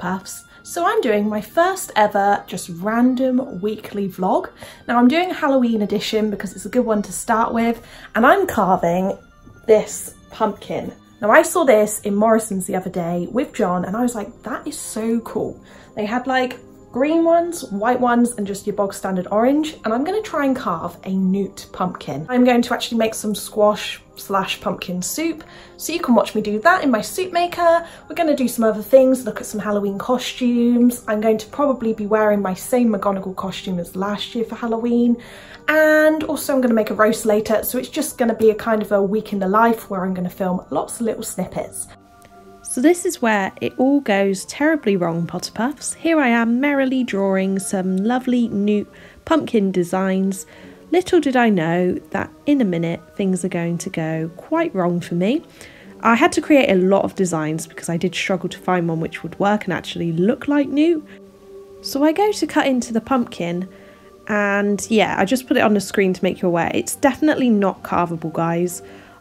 Potterpuffs. So I'm doing my first ever just random weekly vlog. Now I'm doing a Halloween edition because it's a good one to start with and I'm carving this pumpkin. Now I saw this in Morrison's the other day with John and I was like, that is so cool. They had like green ones, white ones, and just your bog standard orange. And I'm gonna try and carve a newt pumpkin. I'm going to actually make some squash slash pumpkin soup. So you can watch me do that in my soup maker. We're gonna do some other things, look at some Halloween costumes. I'm going to probably be wearing my same McGonagall costume as last year for Halloween. And also I'm gonna make a roast later. So it's just gonna be a kind of a week in the life where I'm gonna film lots of little snippets. So this is where it all goes terribly wrong, Potterpuffs. Here I am merrily drawing some lovely new pumpkin designs. Little did I know that in a minute things are going to go quite wrong for me. I had to create a lot of designs because I did struggle to find one which would work and actually look like new. So I go to cut into the pumpkin and yeah, I just put it on the screen to make you aware. It's definitely not carvable, guys.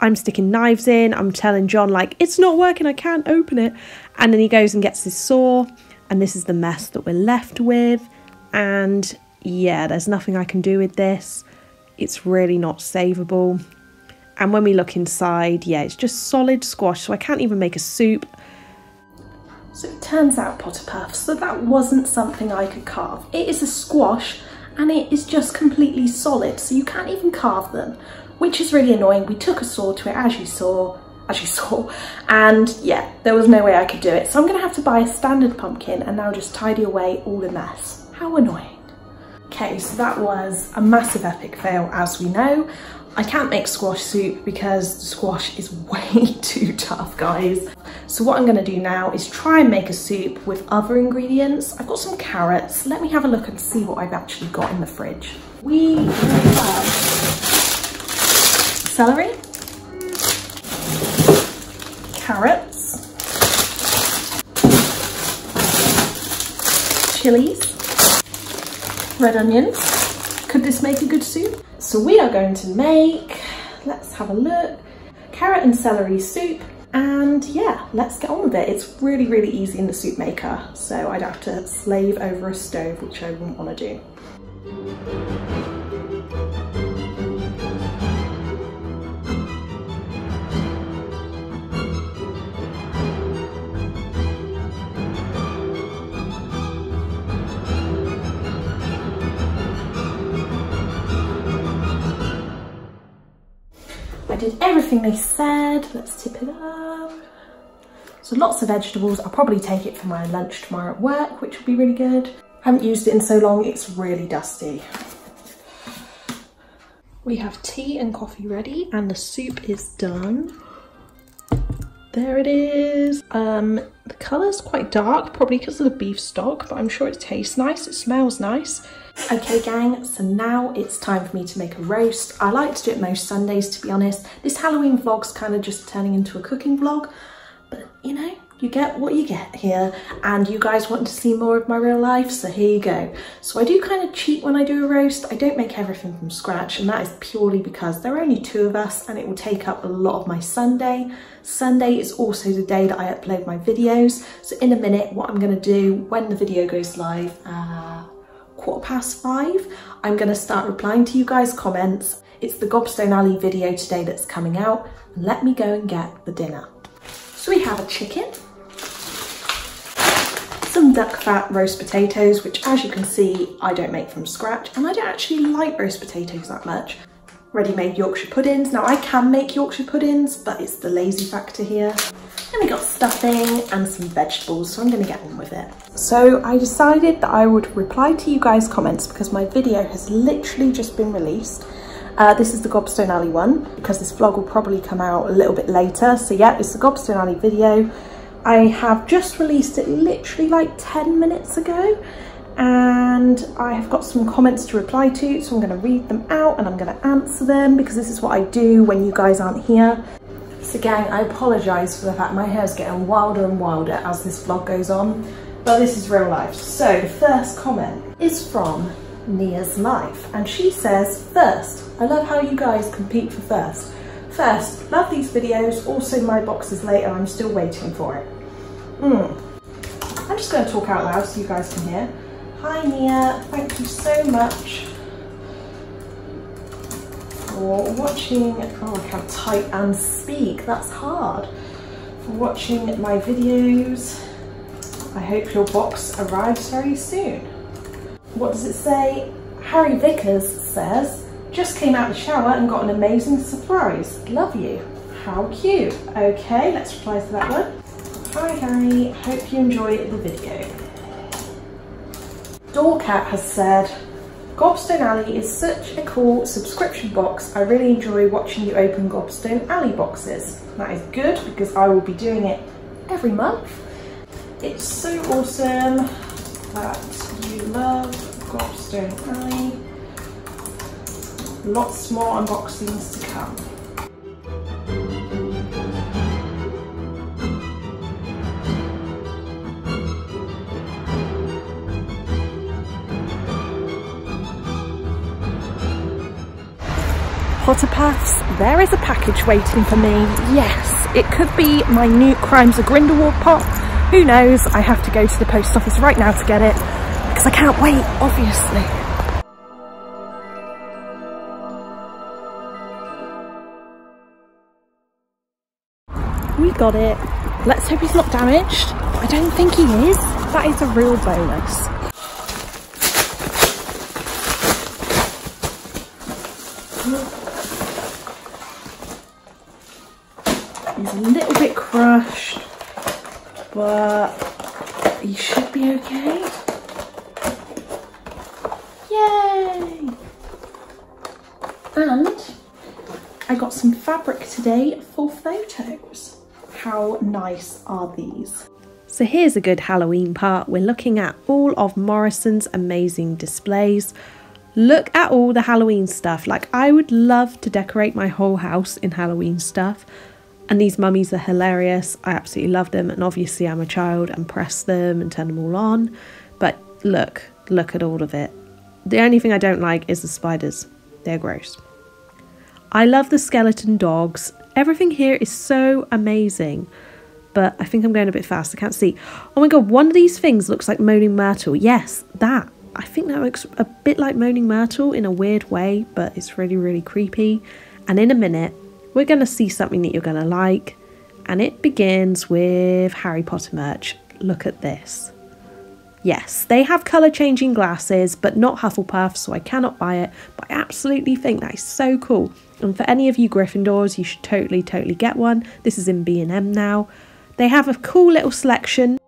I'm sticking knives in. I'm telling John, like, it's not working, I can't open it. And then he goes and gets his saw, and this is the mess that we're left with. And yeah, there's nothing I can do with this. It's really not savable. And when we look inside, yeah, it's just solid squash, so I can't even make a soup. So it turns out, Potterpuffs, that that wasn't something I could carve. It is a squash and it is just completely solid, so you can't even carve them which is really annoying. We took a saw to it, as you saw, as you saw, and yeah, there was no way I could do it. So I'm gonna have to buy a standard pumpkin and now just tidy away all the mess. How annoying. Okay, so that was a massive epic fail, as we know. I can't make squash soup because squash is way too tough, guys. So what I'm gonna do now is try and make a soup with other ingredients. I've got some carrots. Let me have a look and see what I've actually got in the fridge. We celery, carrots, chilies, red onions. Could this make a good soup? So we are going to make, let's have a look, carrot and celery soup. And yeah, let's get on with it. It's really, really easy in the soup maker. So I'd have to slave over a stove, which I wouldn't want to do. Everything they said. Let's tip it up. So lots of vegetables. I'll probably take it for my lunch tomorrow at work, which will be really good. Haven't used it in so long, it's really dusty. We have tea and coffee ready and the soup is done. There it is. Um, the colour's quite dark, probably because of the beef stock, but I'm sure it tastes nice, it smells nice. Okay gang, so now it's time for me to make a roast. I like to do it most Sundays to be honest. This Halloween vlog's kind of just turning into a cooking vlog, but you know, you get what you get here and you guys want to see more of my real life so here you go. So i do kind of cheat when i do a roast. I don't make everything from scratch and that is purely because there are only two of us and it will take up a lot of my sunday. Sunday is also the day that i upload my videos so in a minute what i'm going to do when the video goes live uh, quarter past five i'm going to start replying to you guys comments. It's the gobstone alley video today that's coming out let me go and get the dinner. So we have a chicken some duck fat roast potatoes, which as you can see, I don't make from scratch, and I don't actually like roast potatoes that much. Ready-made Yorkshire puddings. Now I can make Yorkshire puddings, but it's the lazy factor here. Then we got stuffing and some vegetables, so I'm gonna get on with it. So I decided that I would reply to you guys' comments because my video has literally just been released. Uh, this is the Gobstone Alley one because this vlog will probably come out a little bit later. So yeah, it's the Gobstone Alley video. I have just released it literally like 10 minutes ago and I have got some comments to reply to so I'm going to read them out and I'm going to answer them because this is what I do when you guys aren't here. So gang, I apologise for the fact my hair is getting wilder and wilder as this vlog goes on, but this is real life. So the first comment is from Nia's Life and she says, first, I love how you guys compete for first. First, love these videos, also my box boxes later, I'm still waiting for it. Mm. I'm just going to talk out loud so you guys can hear. Hi Nia, thank you so much for watching, oh I can't type and speak, that's hard, for watching my videos. I hope your box arrives very soon. What does it say? Harry Vickers says, just came out of the shower and got an amazing surprise. Love you. How cute. Okay, let's reply to that one. Hi Harry, hope you enjoy the video. Doorcat has said, Gobstone Alley is such a cool subscription box. I really enjoy watching you open Gobstone Alley boxes. That is good because I will be doing it every month. It's so awesome that you love Gobstone Alley. Lots more unboxings to come. Potter Puffs, there is a package waiting for me. Yes, it could be my new Crimes of Grindelwald pop. Who knows? I have to go to the post office right now to get it because I can't wait, obviously. Got it. Let's hope he's not damaged. I don't think he is. That is a real bonus. He's a little bit crushed, but he should be okay. Yay! And I got some fabric today for photos. How nice are these? So here's a good Halloween part. We're looking at all of Morrison's amazing displays. Look at all the Halloween stuff. Like I would love to decorate my whole house in Halloween stuff. And these mummies are hilarious. I absolutely love them. And obviously I'm a child and press them and turn them all on. But look, look at all of it. The only thing I don't like is the spiders. They're gross. I love the skeleton dogs. Everything here is so amazing. But I think I'm going a bit fast. I can't see. Oh my god, one of these things looks like Moaning Myrtle. Yes, that. I think that looks a bit like Moaning Myrtle in a weird way, but it's really, really creepy. And in a minute, we're going to see something that you're going to like. And it begins with Harry Potter merch. Look at this. Yes, they have colour changing glasses, but not Hufflepuff, so I cannot buy it. But I absolutely think that is so cool. And for any of you Gryffindors, you should totally, totally get one. This is in B&M now. They have a cool little selection.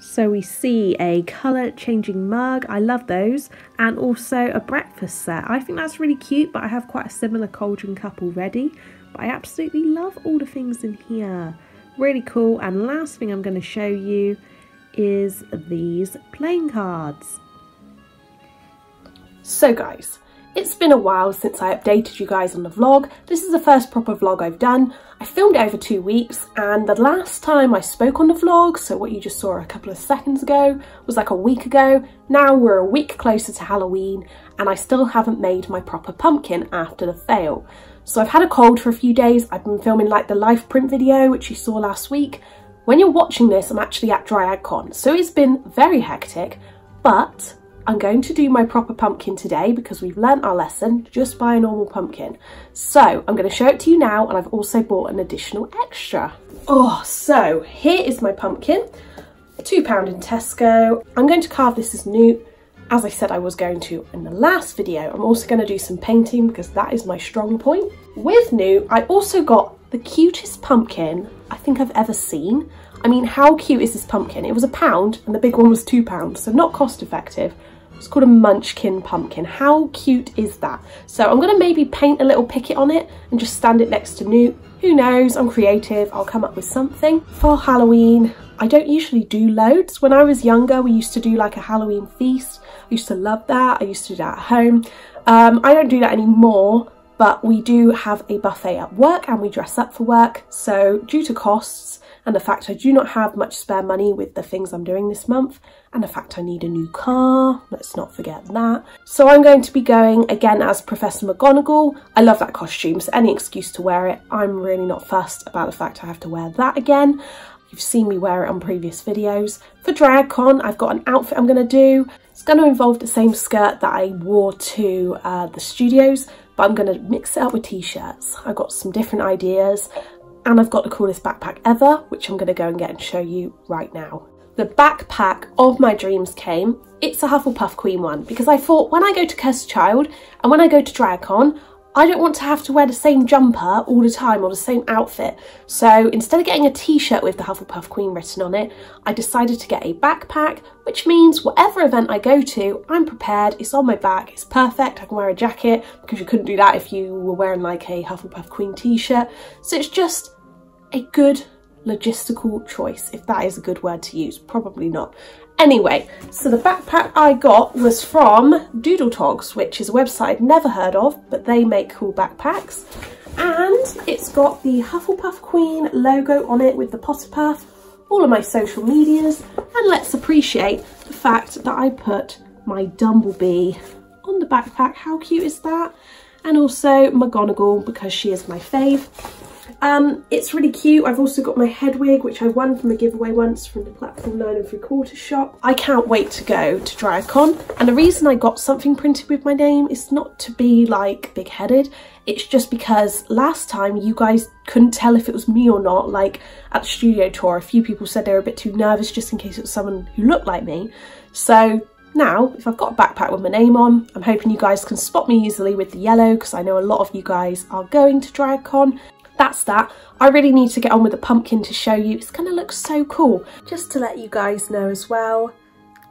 So we see a colour changing mug, I love those, and also a breakfast set. I think that's really cute, but I have quite a similar cauldron cup already. But I absolutely love all the things in here. Really cool. And last thing I'm going to show you is these playing cards. So guys, it's been a while since I updated you guys on the vlog. This is the first proper vlog I've done. I filmed it over two weeks and the last time I spoke on the vlog, so what you just saw a couple of seconds ago, was like a week ago. Now we're a week closer to Halloween and I still haven't made my proper pumpkin after the fail. So I've had a cold for a few days. I've been filming like the life print video, which you saw last week. When you're watching this, I'm actually at DryadCon, so it's been very hectic, but I'm going to do my proper pumpkin today because we've learnt our lesson, just buy a normal pumpkin. So I'm going to show it to you now and I've also bought an additional extra. Oh, so here is my pumpkin, £2 in Tesco. I'm going to carve this as Newt, as I said I was going to in the last video. I'm also going to do some painting because that is my strong point. With Newt, I also got the cutest pumpkin I think I've ever seen. I mean, how cute is this pumpkin? It was a pound and the big one was two pounds, so not cost effective. It's called a munchkin pumpkin. How cute is that? So I'm gonna maybe paint a little Pickett on it and just stand it next to Newt. Who knows, I'm creative, I'll come up with something. For Halloween, I don't usually do loads. When I was younger, we used to do like a Halloween feast. I used to love that. I used to do that at home. Um, I don't do that anymore but we do have a buffet at work and we dress up for work. So due to costs and the fact I do not have much spare money with the things I'm doing this month and the fact I need a new car, let's not forget that. So I'm going to be going again as Professor McGonagall. I love that costume, so any excuse to wear it. I'm really not fussed about the fact I have to wear that again. You've seen me wear it on previous videos. For DragCon, I've got an outfit I'm going to do. It's going to involve the same skirt that I wore to uh, the studios, but I'm going to mix it up with t-shirts. I've got some different ideas and I've got the coolest backpack ever, which I'm going to go and get and show you right now. The backpack of my dreams came. It's a Hufflepuff Queen one because I thought when I go to Cursed Child and when I go to DragCon, I don't want to have to wear the same jumper all the time or the same outfit. So instead of getting a t-shirt with the Hufflepuff Queen written on it, I decided to get a backpack, which means whatever event I go to, I'm prepared, it's on my back, it's perfect, I can wear a jacket, because you couldn't do that if you were wearing like a Hufflepuff Queen t-shirt. So it's just a good logistical choice, if that is a good word to use, probably not. Anyway, so the backpack I got was from Doodle Togs, which is a website I'd never heard of, but they make cool backpacks. And it's got the Hufflepuff Queen logo on it with the Potterpuff, all of my social medias, and let's appreciate the fact that I put my Dumblebee on the backpack. How cute is that? And also McGonagall because she is my fave. Um, it's really cute. I've also got my Hedwig, which I won from a giveaway once from the Platform 9 and 3 quarter shop. I can't wait to go to DragCon. And the reason I got something printed with my name is not to be like big-headed. It's just because last time you guys couldn't tell if it was me or not. Like at the studio tour, a few people said they were a bit too nervous just in case it was someone who looked like me. So now, if I've got a backpack with my name on, I'm hoping you guys can spot me easily with the yellow because I know a lot of you guys are going to DragCon that's that. I really need to get on with the pumpkin to show you. It's going to look so cool. Just to let you guys know as well,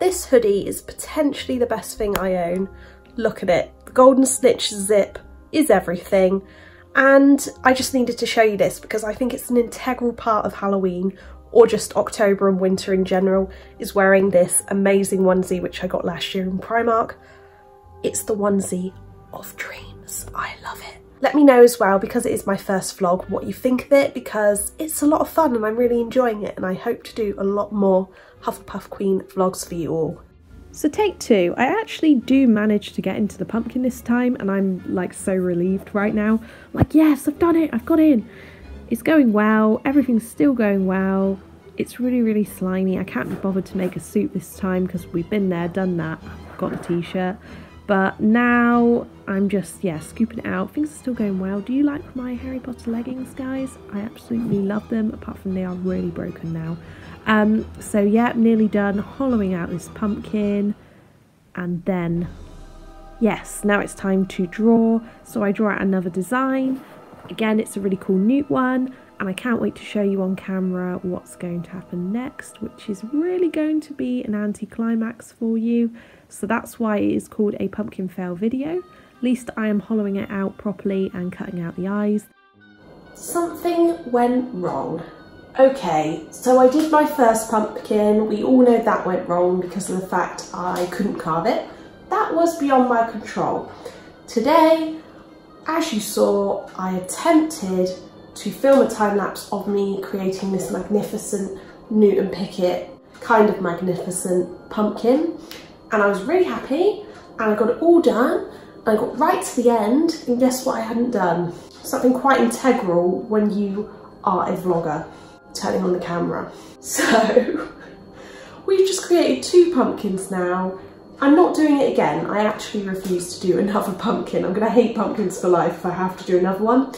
this hoodie is potentially the best thing I own. Look at it. The golden snitch zip is everything. And I just needed to show you this because I think it's an integral part of Halloween or just October and winter in general, is wearing this amazing onesie which I got last year in Primark. It's the onesie of dreams. I love it. Let me know as well, because it is my first vlog, what you think of it, because it's a lot of fun and I'm really enjoying it and I hope to do a lot more Hufflepuff Queen vlogs for you all. So take two, I actually do manage to get into the pumpkin this time and I'm like so relieved right now. I'm like, yes, I've done it, I've got in. It's going well, everything's still going well. It's really, really slimy. I can't be bothered to make a suit this time because we've been there, done that. got the t-shirt. But now I'm just, yeah, scooping it out. Things are still going well. Do you like my Harry Potter leggings, guys? I absolutely love them, apart from they are really broken now. Um, so yeah, nearly done hollowing out this pumpkin. And then, yes, now it's time to draw. So I draw out another design. Again, it's a really cool Newt one. And I can't wait to show you on camera what's going to happen next, which is really going to be an anticlimax for you. So that's why it is called a pumpkin fail video. At least I am hollowing it out properly and cutting out the eyes. Something went wrong. Okay, so I did my first pumpkin. We all know that went wrong because of the fact I couldn't carve it. That was beyond my control. Today, as you saw, I attempted to film a time lapse of me creating this magnificent Newt and Pickett kind of magnificent pumpkin and I was really happy and I got it all done and I got right to the end and guess what I hadn't done? Something quite integral when you are a vlogger, turning on the camera. So we've just created two pumpkins now. I'm not doing it again. I actually refuse to do another pumpkin. I'm gonna hate pumpkins for life if I have to do another one.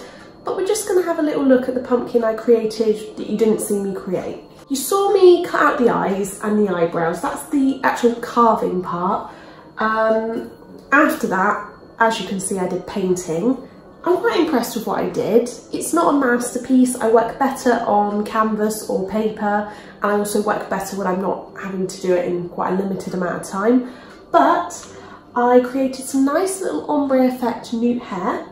But we're just gonna have a little look at the pumpkin I created that you didn't see me create. You saw me cut out the eyes and the eyebrows. That's the actual carving part. Um, after that, as you can see, I did painting. I'm quite impressed with what I did. It's not a masterpiece. I work better on canvas or paper and I also work better when I'm not having to do it in quite a limited amount of time. But I created some nice little ombre effect Newt hair.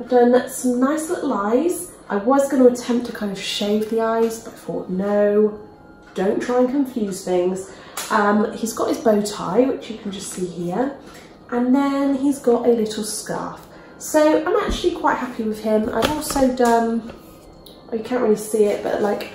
I've done some nice little eyes I was going to attempt to kind of shave the eyes, but I thought, no, don't try and confuse things. Um, he's got his bow tie, which you can just see here, and then he's got a little scarf. So I'm actually quite happy with him. I've also done, oh, you can't really see it, but like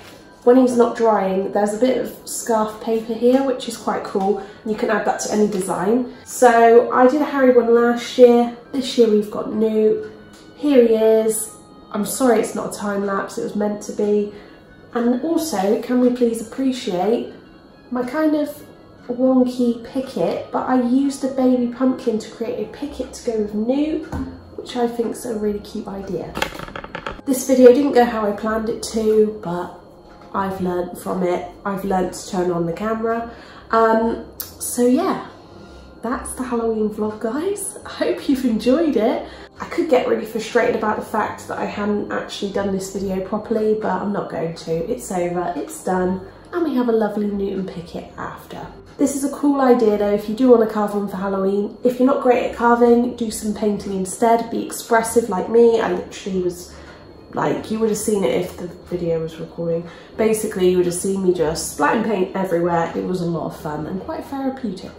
when he's not drying, there's a bit of scarf paper here, which is quite cool. You can add that to any design. So I did a Harry one last year. This year we've got Newt. Here he is. I'm sorry it's not a time lapse, it was meant to be. And also, can we please appreciate my kind of wonky Pickett, but I used a baby pumpkin to create a Pickett to go with Newt, which I think is a really cute idea. This video didn't go how I planned it to, but I've learnt from it. I've learnt to turn on the camera. Um, so yeah, that's the Halloween vlog, guys. I hope you've enjoyed it. I could get really frustrated about the fact that I hadn't actually done this video properly, but I'm not going to. It's over, it's done, and we have a lovely Newt and Pickett after. This is a cool idea though if you do want to carve one for Halloween. If you're not great at carving, do some painting instead. Be expressive like me. I literally was like, you would have seen it if the video was recording. Basically, you would have seen me just splatting paint everywhere. It was a lot of fun and quite therapeutic.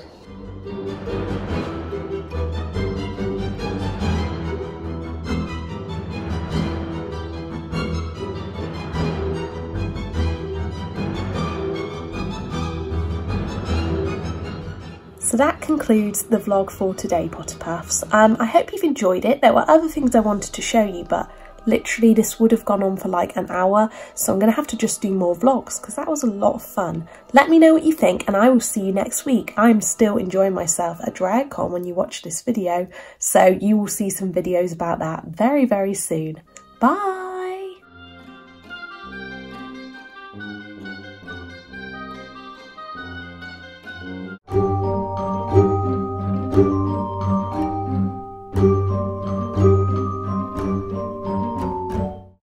So that concludes the vlog for today, Potterpuffs. Um, I hope you've enjoyed it. There were other things I wanted to show you, but literally this would have gone on for like an hour. So I'm going to have to just do more vlogs because that was a lot of fun. Let me know what you think and I will see you next week. I'm still enjoying myself at DragCon when you watch this video. So you will see some videos about that very, very soon. Bye!